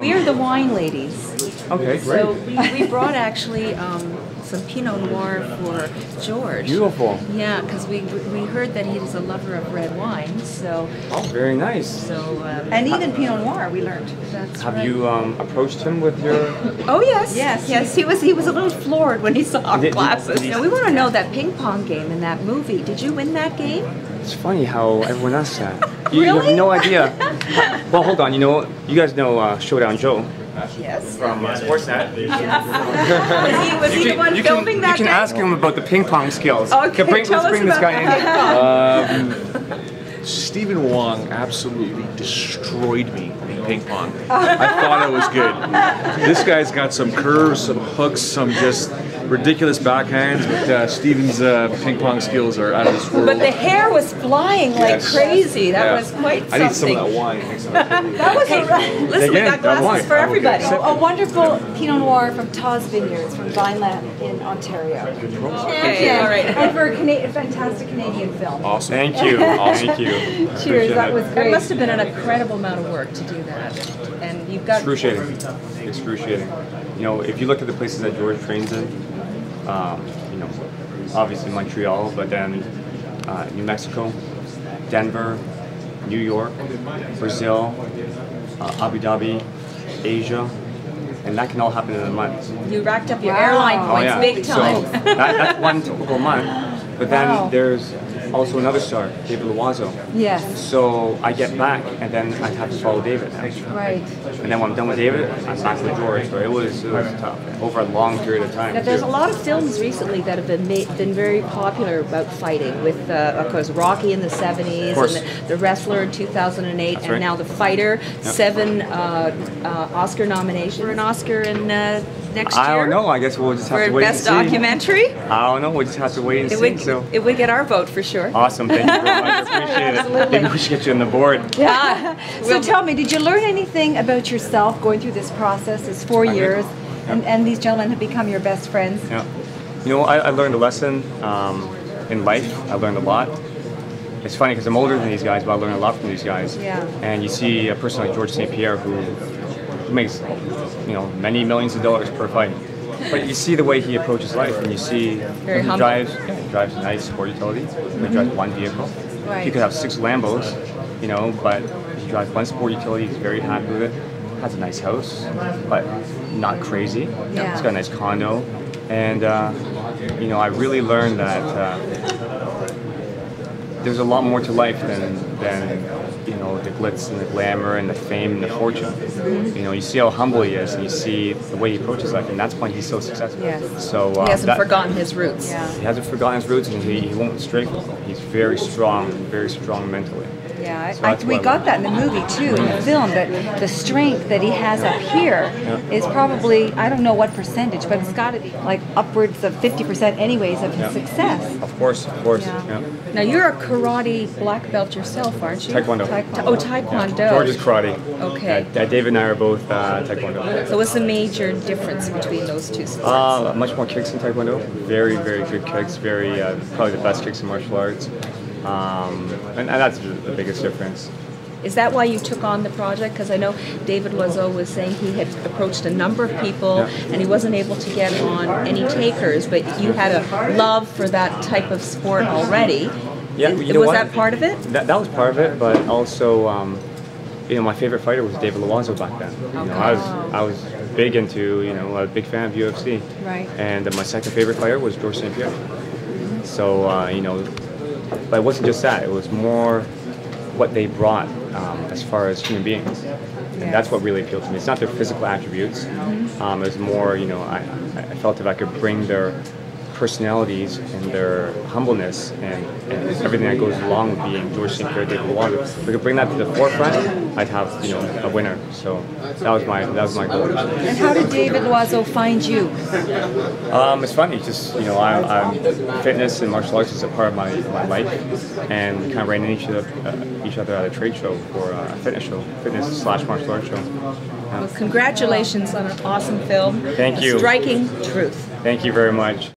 We are the wine ladies. Okay, great. So we, we brought actually um, some Pinot Noir for George. Beautiful. Yeah, because we we heard that he was a lover of red wine. So Oh, very nice. so um, And even Pinot Noir, we learned. that's Have right. you um, approached him with your? Oh yes, Yes. yes. He was he was a little floored when he saw our Did- did- glasses. did he- Now we want to know that ping pong game in that movie. Did you win that game? It's funny how everyone asks that. You, you have no idea. well, hold on. You know, you guys know uh, Showdown Joe Yes. from uh, Sportsnet. Was he, was he the one you filming can, that you can game? ask him about the ping pong skills. Okay, bring, tell let's us bring this about guy in. Steven Wong absolutely destroyed me in ping pong. I thought it was good. This guy's got some curves, some hooks, some just ridiculous backhands, but uh, Steven's uh, ping pong skills are out of this world. But the hair was flying like Yes. crazy. That Yeah. was quite something. I need some something. of that wine. That was Hey, a, listen, we Again, got glasses wine. for everybody. Okay. a wonderful Pinot Noir from Tawse Vineyards from Vineland in Ontario. Okay, all right. And for a, Cana- fantastic Canadian film. Awesome. Thank you. Thank you. Cheers, that was That great. must have been an incredible amount of work to do that. And you've got Excruciating. Excruciating. You know, if you look at the places that George trains in, um, you know, obviously Montreal, but then uh, New Mexico, Denver, New York, Brazil, uh, Abu Dhabi, Asia, and that can all happen in a month. you racked up your Wow. airline Oh, points big time. So that, that's one typical month. But then Wow. there's also another star, David Loiseau. Yes, So I get back, and then I have to follow David now. right. And then when I'm done with David, I'm back with George. So it was, it was tough over a long period of time. Now, there's a lot of films recently that have been made, been very popular about fighting, with uh, of course Rocky in the 70s, course. and the, the Wrestler in 2008, and right. now The Fighter. Seven uh, uh, Oscar nominations for an Oscar in uh, next year. I don't know. I guess we'll just have For to wait best and see. documentary, I don't know. We'll just have to wait and it see. would So it would get our vote for sure. awesome. Thank you very much. I appreciate it. Absolutely. Maybe we should get you on the board. Yeah. So tell me, did you learn anything about yourself going through this process? It's four did. years, and, and these gentlemen have become your best friends. Yeah. You know, I, I learned a lesson um, in life. I learned a lot. It's funny because I'm older than these guys, but I learned a lot from these guys. Yeah. And you see a person like George St. Pierre who, who makes, you know, many millions of dollars per fight. But you see the way he approaches life, and you see Very he drives, yeah, he drives a nice sport utility. He drives one vehicle. Right. He could have six Lambos, you know, but he drives one sport utility. He's very happy with it. Has a nice house, but not crazy. Yeah. He's got a nice condo, and uh, you know, I really learned that uh, there's a lot more to life than than you know the glitz and the glamour and the fame and the fortune. You know, you see how humble he is, and you see the way he approaches life, and that's why he's so successful. Yes. So uh, He hasn't that- forgotten his roots. Yeah. He hasn't forgotten his roots, and he, he won't stray from them. He's very strong, very strong mentally. Yeah, So I, I, we I got learned. that in the movie too, in the film. That the strength that he has up here is probably I don't know what percentage, but it's got to be like upwards of fifty percent, anyways, of his Yeah. success. Of course, of course. Yeah. Yeah. Now you're a karate black belt yourself, aren't you? Taekwondo. Taekwondo. Oh, Taekwondo. George is karate. Okay. Uh, David and I are both uh, Taekwondo. So what's the major difference between those two sports? Uh, much more kicks in Taekwondo. Very, very good kicks. Very, uh, probably the best kicks in martial arts. Um, and, and that's the biggest difference. Is that why you took on the project? Because I know David Loiseau was saying he had approached a number of people Yeah. and he wasn't able to get on any takers, but you had a love for that type of sport already. Yeah, Is- you know was what? that part of it? That, that was part of it, but also, um, you know, my favorite fighter was David Loiseau back then. You know, I was I was big into, you know, a big fan of UFC. Right. And my second favorite fighter was George St. Pierre. So, uh, you know, but it wasn't just that. It was more what they brought um, as far as human beings. And that's what really appealed to me. It's not their physical attributes. Um, it was more, you know, I, I felt if I could bring their personalities and their humbleness and, and everything that goes along with being George St. Pierre, David Loiseau, if we could bring that to the forefront, I'd have, you know, a winner. So that was my that was my goal. And how did David Loiseau find you? Um, it's funny, just you know, I, I'm fitness and martial arts is a part of my, my life, and we kind of ran into each other, uh, each other at a trade show for uh, a fitness show, fitness slash martial arts show. Well, congratulations on an awesome film. Thank you. Striking truth. Thank you very much.